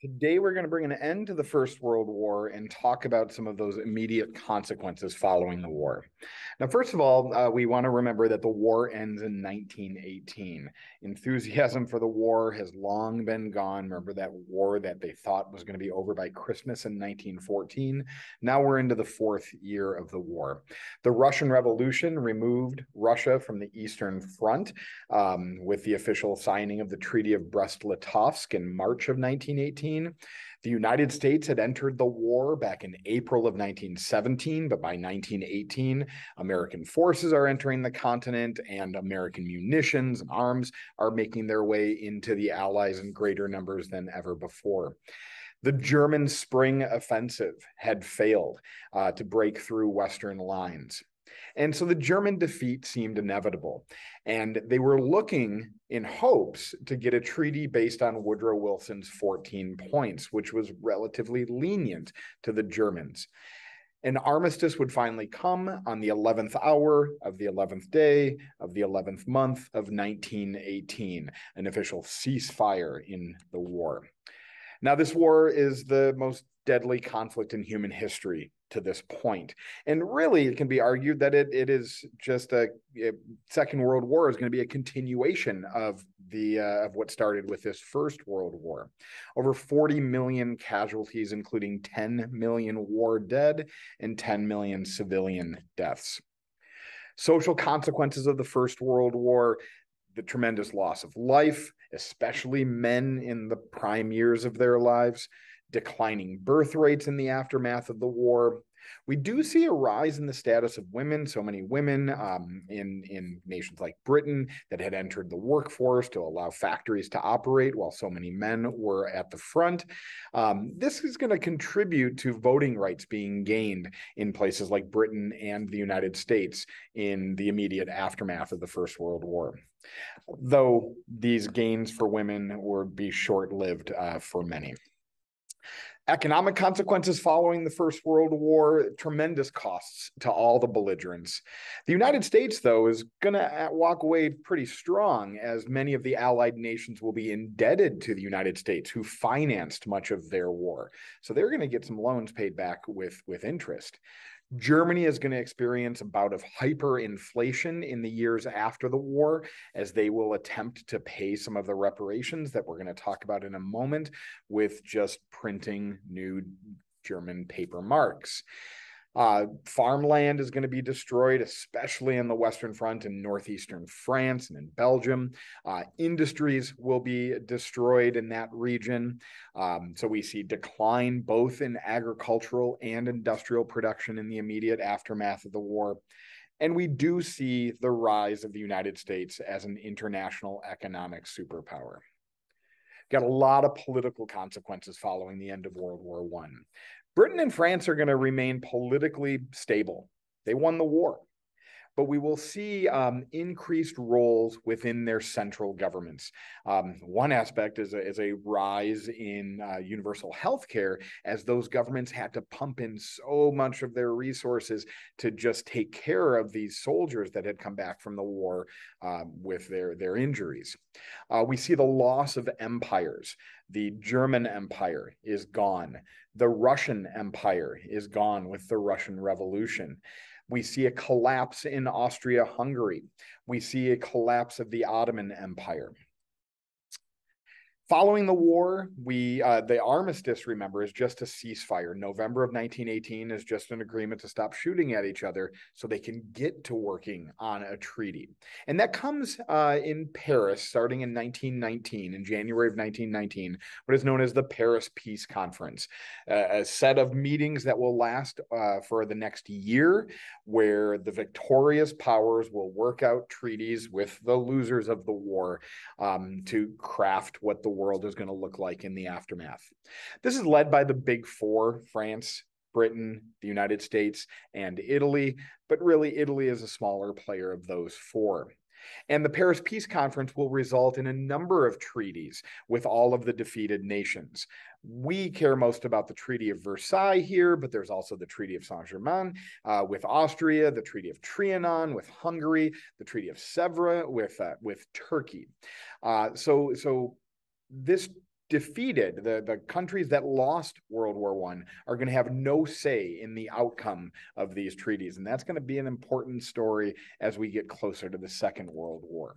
Today, we're going to bring an end to the First World War and talk about some of those immediate consequences following the war. Now, first of all, uh, we want to remember that the war ends in 1918. Enthusiasm for the war has long been gone. Remember that war that they thought was going to be over by Christmas in 1914? Now we're into the fourth year of the war. The Russian Revolution removed Russia from the Eastern Front um, with the official signing of the Treaty of Brest-Litovsk in March of 1918. The United States had entered the war back in April of 1917, but by 1918, American forces are entering the continent and American munitions and arms are making their way into the Allies in greater numbers than ever before. The German spring offensive had failed uh, to break through Western lines. And so the German defeat seemed inevitable. And they were looking in hopes to get a treaty based on Woodrow Wilson's 14 points, which was relatively lenient to the Germans. An armistice would finally come on the 11th hour of the 11th day of the 11th month of 1918, an official ceasefire in the war. Now, this war is the most deadly conflict in human history to this point. And really, it can be argued that it, it is just a, Second World War is going to be a continuation of the uh, of what started with this First World War. Over 40 million casualties, including 10 million war dead and 10 million civilian deaths. Social consequences of the First World War the tremendous loss of life, especially men in the prime years of their lives, declining birth rates in the aftermath of the war. We do see a rise in the status of women. So many women um, in, in nations like Britain that had entered the workforce to allow factories to operate, while so many men were at the front. Um, this is going to contribute to voting rights being gained in places like Britain and the United States in the immediate aftermath of the First World War though these gains for women would be short lived uh, for many economic consequences following the First World War, tremendous costs to all the belligerents. The United States, though, is going to uh, walk away pretty strong as many of the Allied nations will be indebted to the United States, who financed much of their war. So they're going to get some loans paid back with, with interest. Germany is going to experience a bout of hyperinflation in the years after the war as they will attempt to pay some of the reparations that we're going to talk about in a moment with just printing new German paper marks. Uh, farmland is going to be destroyed, especially in the Western Front in northeastern France and in Belgium. Uh, industries will be destroyed in that region. Um, so we see decline both in agricultural and industrial production in the immediate aftermath of the war. And we do see the rise of the United States as an international economic superpower got a lot of political consequences following the end of World War One. Britain and France are going to remain politically stable. They won the war but we will see um, increased roles within their central governments. Um, one aspect is a, is a rise in uh, universal health care as those governments had to pump in so much of their resources to just take care of these soldiers that had come back from the war um, with their, their injuries. Uh, we see the loss of empires. The German Empire is gone. The Russian Empire is gone with the Russian Revolution. We see a collapse in Austria Hungary. We see a collapse of the Ottoman Empire. Following the war, we uh, the armistice, remember, is just a ceasefire. November of 1918 is just an agreement to stop shooting at each other so they can get to working on a treaty. And that comes uh, in Paris starting in 1919, in January of 1919, what is known as the Paris Peace Conference, uh, a set of meetings that will last uh, for the next year, where the victorious powers will work out treaties with the losers of the war um, to craft what the world is going to look like in the aftermath. This is led by the big four France, Britain, the United States, and Italy, but really, Italy is a smaller player of those four. And the Paris Peace Conference will result in a number of treaties with all of the defeated nations. We care most about the Treaty of Versailles here, but there's also the Treaty of Saint Germain uh, with Austria, the Treaty of Trianon with Hungary, the Treaty of Sèvres with uh, with Turkey. Uh, so so this defeated, the, the countries that lost World War One are going to have no say in the outcome of these treaties. And that's going to be an important story as we get closer to the Second World War.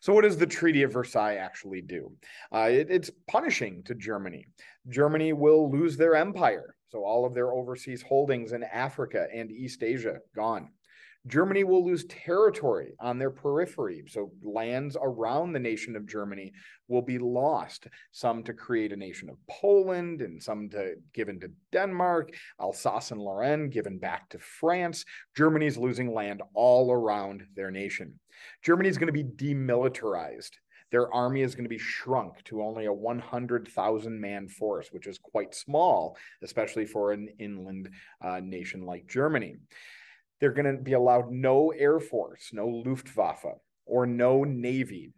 So, what does the Treaty of Versailles actually do? Uh, it, it's punishing to Germany. Germany will lose their empire. So, all of their overseas holdings in Africa and East Asia gone. Germany will lose territory on their periphery. So lands around the nation of Germany will be lost, some to create a nation of Poland and some to given to Denmark, Alsace and Lorraine given back to France. Germany's losing land all around their nation. Germany is going to be demilitarized. Their army is going to be shrunk to only a 100,000 man force, which is quite small, especially for an inland uh, nation like Germany. They're going to be allowed no Air Force, no Luftwaffe, or no Navy.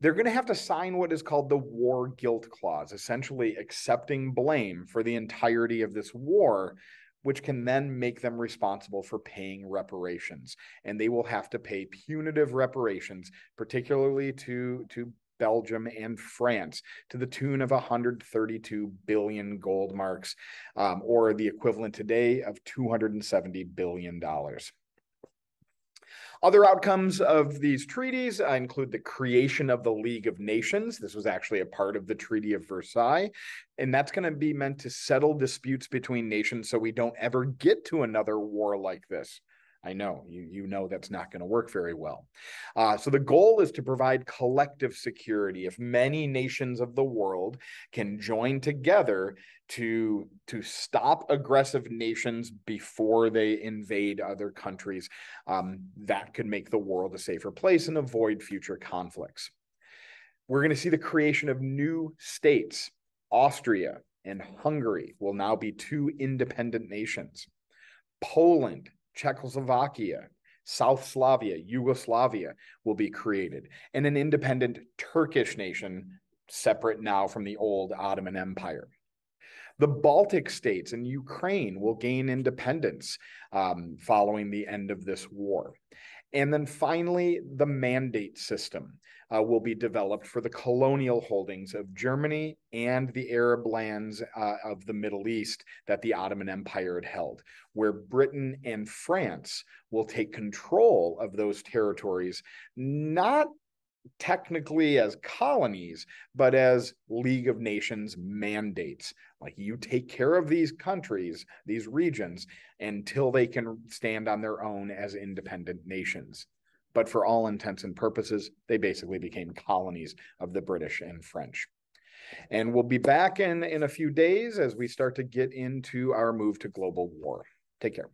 They're going to have to sign what is called the War Guilt Clause, essentially accepting blame for the entirety of this war, which can then make them responsible for paying reparations. And they will have to pay punitive reparations, particularly to, to Belgium, and France to the tune of 132 billion gold marks, um, or the equivalent today of 270 billion dollars. Other outcomes of these treaties uh, include the creation of the League of Nations. This was actually a part of the Treaty of Versailles, and that's going to be meant to settle disputes between nations so we don't ever get to another war like this. I know you you know that's not going to work very well. Uh, so the goal is to provide collective security. If many nations of the world can join together to to stop aggressive nations before they invade other countries, um, that could make the world a safer place and avoid future conflicts. We're going to see the creation of new states. Austria and Hungary will now be two independent nations. Poland Czechoslovakia, South Slavia, Yugoslavia will be created, and an independent Turkish nation separate now from the old Ottoman Empire. The Baltic states and Ukraine will gain independence um, following the end of this war. And then finally, the mandate system uh, will be developed for the colonial holdings of Germany and the Arab lands uh, of the Middle East that the Ottoman Empire had held, where Britain and France will take control of those territories, not technically as colonies, but as League of Nations mandates. Like you take care of these countries, these regions, until they can stand on their own as independent nations. But for all intents and purposes, they basically became colonies of the British and French. And we'll be back in, in a few days as we start to get into our move to global war. Take care.